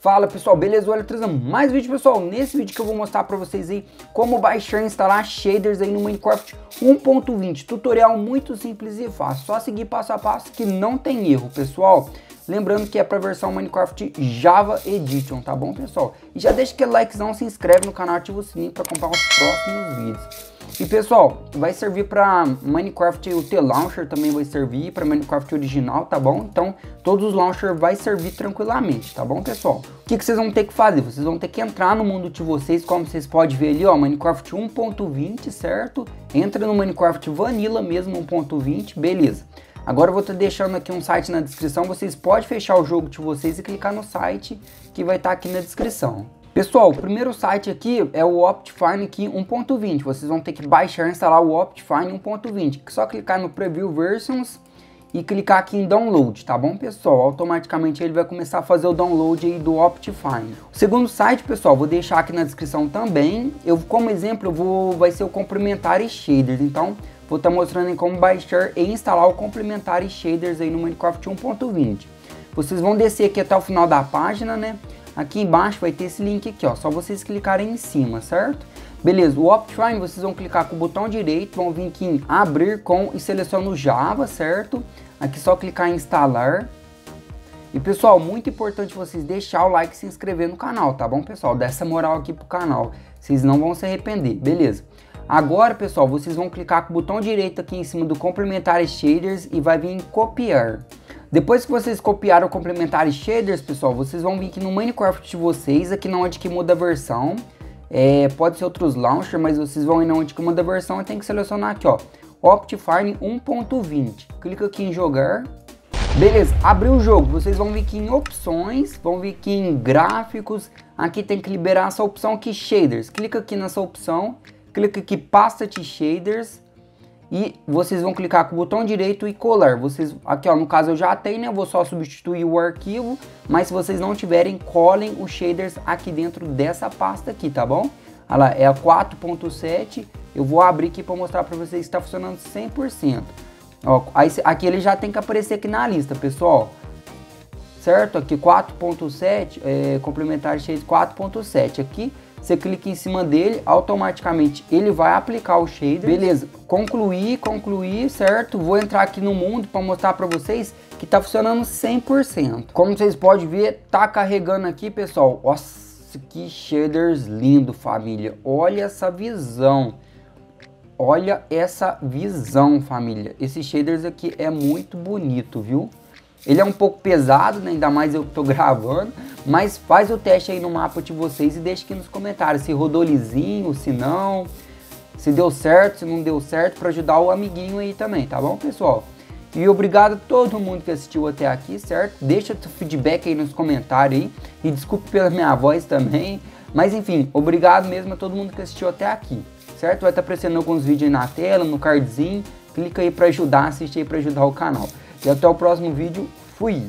Fala pessoal, beleza? Olha, trazendo mais vídeo pessoal. Nesse vídeo que eu vou mostrar para vocês aí como baixar e instalar shaders aí no Minecraft 1.20. Tutorial muito simples e fácil, só seguir passo a passo que não tem erro, pessoal. Lembrando que é para a versão Minecraft Java Edition, tá bom pessoal? E já deixa aquele likezão, se inscreve no canal, ativa o sininho para acompanhar os próximos vídeos. E pessoal, vai servir para Minecraft, o T-Launcher também vai servir, para Minecraft original, tá bom? Então, todos os launchers vai servir tranquilamente, tá bom pessoal? O que, que vocês vão ter que fazer? Vocês vão ter que entrar no mundo de vocês, como vocês podem ver ali, ó, Minecraft 1.20, certo? Entra no Minecraft Vanilla mesmo, 1.20, beleza. Agora eu vou estar deixando aqui um site na descrição, vocês podem fechar o jogo de vocês e clicar no site que vai estar aqui na descrição. Pessoal, o primeiro site aqui é o Optifine aqui 1.20. Vocês vão ter que baixar e instalar o Optifine 1.20. É só clicar no Preview Versions e clicar aqui em Download, tá bom, pessoal? Automaticamente ele vai começar a fazer o download aí do Optifine. O segundo site, pessoal, vou deixar aqui na descrição também. Eu, como exemplo, eu vou, vai ser o Complementary Shaders. Então, vou estar tá mostrando como baixar e instalar o Complementary Shaders aí no Minecraft 1.20. Vocês vão descer aqui até o final da página, né? Aqui embaixo vai ter esse link aqui, ó, só vocês clicarem em cima, certo? Beleza, o Optifine vocês vão clicar com o botão direito, vão vir aqui em abrir com e seleciona o Java, certo? Aqui só clicar em instalar. E pessoal, muito importante vocês deixar o like e se inscrever no canal, tá bom pessoal? Dá essa moral aqui pro canal, vocês não vão se arrepender, beleza? Agora pessoal, vocês vão clicar com o botão direito aqui em cima do complementar shaders e vai vir em copiar. Depois que vocês copiaram o complementar shaders, pessoal, vocês vão vir aqui no Minecraft de vocês, aqui na onde que muda a versão. É, pode ser outros launchers, mas vocês vão ir na onde que muda a versão e tem que selecionar aqui, ó, Optifine 1.20. Clica aqui em jogar. Beleza, abriu o jogo, vocês vão vir aqui em opções, vão vir aqui em gráficos, aqui tem que liberar essa opção aqui, shaders. Clica aqui nessa opção, clica aqui pasta de shaders, e vocês vão clicar com o botão direito e colar. Vocês, aqui ó, no caso eu já tenho, né? Eu vou só substituir o arquivo, mas se vocês não tiverem, colhem os shaders aqui dentro dessa pasta aqui, tá bom? Olha lá, é a 4.7, eu vou abrir aqui para mostrar para vocês está funcionando 100%. Ó, aí, aqui ele já tem que aparecer aqui na lista, pessoal. Certo? Aqui 4.7, é, complementar shades 4.7 aqui você clica em cima dele, automaticamente ele vai aplicar o shader. Beleza, concluir, concluir, certo? Vou entrar aqui no mundo para mostrar para vocês que tá funcionando 100%. Como vocês podem ver, tá carregando aqui, pessoal. Nossa, que shaders lindo, família. Olha essa visão. Olha essa visão, família. Esses shaders aqui é muito bonito, viu? Ele é um pouco pesado, né? ainda mais eu que tô gravando, mas faz o teste aí no mapa de vocês e deixa aqui nos comentários se rodou lisinho, se não, se deu certo, se não deu certo, para ajudar o amiguinho aí também, tá bom, pessoal? E obrigado a todo mundo que assistiu até aqui, certo? Deixa seu feedback aí nos comentários aí, e desculpe pela minha voz também, mas enfim, obrigado mesmo a todo mundo que assistiu até aqui, certo? Vai estar aparecendo alguns vídeos aí na tela, no cardzinho, clica aí para ajudar, assiste aí para ajudar o canal. E até o próximo vídeo. Fui!